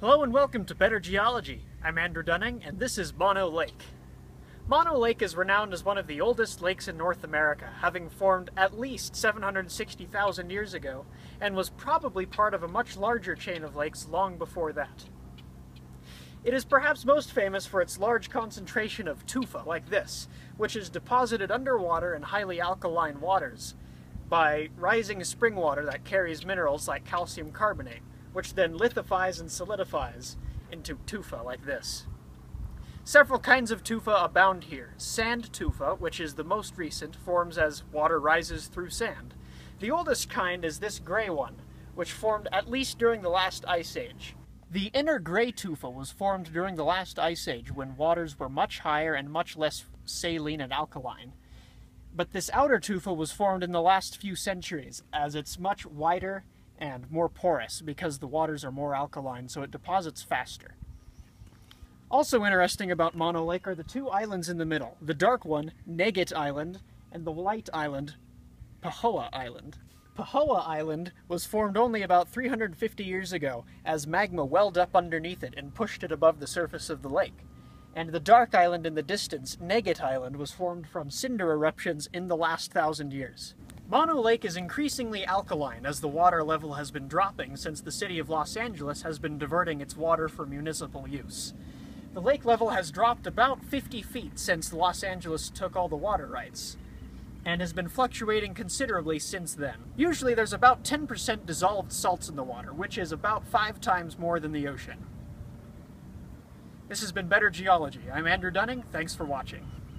Hello and welcome to Better Geology. I'm Andrew Dunning and this is Mono Lake. Mono Lake is renowned as one of the oldest lakes in North America, having formed at least 760,000 years ago, and was probably part of a much larger chain of lakes long before that. It is perhaps most famous for its large concentration of tufa, like this, which is deposited underwater in highly alkaline waters by rising spring water that carries minerals like calcium carbonate which then lithifies and solidifies into tufa like this. Several kinds of tufa abound here. Sand tufa, which is the most recent, forms as water rises through sand. The oldest kind is this gray one, which formed at least during the last ice age. The inner gray tufa was formed during the last ice age when waters were much higher and much less saline and alkaline. But this outer tufa was formed in the last few centuries, as it's much wider and more porous because the waters are more alkaline, so it deposits faster. Also interesting about Mono Lake are the two islands in the middle. The dark one, Negit Island, and the light island, Pahoa Island. Pahoa Island was formed only about 350 years ago as magma welled up underneath it and pushed it above the surface of the lake. And the dark island in the distance, Negit Island, was formed from cinder eruptions in the last thousand years. Mono Lake is increasingly alkaline as the water level has been dropping since the city of Los Angeles has been diverting its water for municipal use. The lake level has dropped about 50 feet since Los Angeles took all the water rights, and has been fluctuating considerably since then. Usually there's about 10% dissolved salts in the water, which is about five times more than the ocean. This has been Better Geology. I'm Andrew Dunning. Thanks for watching.